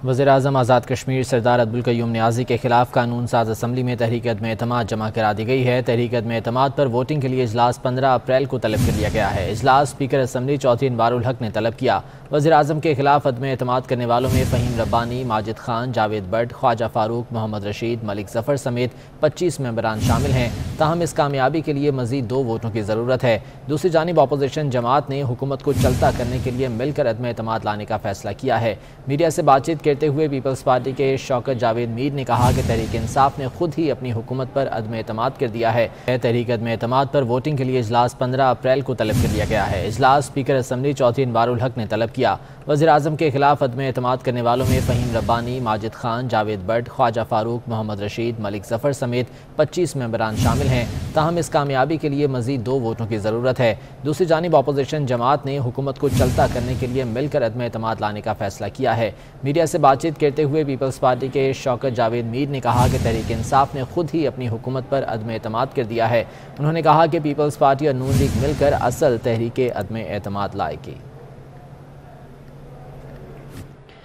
वजी अजम आज़ाद कश्मीर सरदार अब्दुल कयूम न्याजी के खिलाफ कानून साज असम्बली में तहरीक अदम अतमाद जमा करा दी गई है। तहरीक अदम अतमाद पर वोटिंग के लिए इजलास पंद्रह अप्रैल को तलब कर लिया गया है। अजलास स्पीकर असम्बली चौथी अनवारुल हक ने तलब किया। वजी अजम के खिलाफ अदम अतमाद करने वालों में फ़हीम रब्बानी, माजिद खान, जावेद बट ख्वाजा फारूक, मोहम्मद रशीद, मलिक जफ़र समेत पच्चीस मेम्बरान शामिल हैं। ताहम इस कामयाबी के लिए मजीद दो वोटों की ज़रूरत है। दूसरी जानब अपोजिशन जमात ने हुकूमत को चलता करने के लिए मिलकर अदम अतमाद लाने का फैसला किया है। मीडिया से बातचीत कहते हुए पीपल्स पार्टी के शौकत जावेद मीर ने कहा कि तहरीक इंसाफ ने खुद ही अपनी हुकूमत पर अदम अतमाद कर दिया है। तहरीक अदम अतमाद पर वोटिंग के लिए इजलास पंद्रह अप्रैल को तलब कर लिया गया है। इजलास स्पीकर असम्बली चौधरी अनवारुल हक ने तलब किया। वजी अजम के खिलाफ अदम अतमाद करने वालों में फ़हीम रब्बानी, माजिद खान, जावेद बट ख्वाजा फारूक, मोहम्मद रशीद, मलिक जफ़र समेत पच्चीस मेम्बरान शामिल हैं। ताहम इस कामयाबी के लिए मजीद दो वोटों की ज़रूरत है। दूसरी जानब अपोजिशन जमात ने हुकूमत को चलता करने के लिए मिलकर अदम अतमाद लाने का फैसला किया है। मीडिया से बातचीत करते हुए पीपल्स पार्टी के शौकत जावेद मीर ने कहा कि तहरीक इंसाफ ने खुद ही अपनी हुकूमत पर अदम अतमाद कर दिया है। उन्होंने कहा कि पीपल्स पार्टी और नून लीग मिलकर असल तहरीक अदम अतमाद लाएगी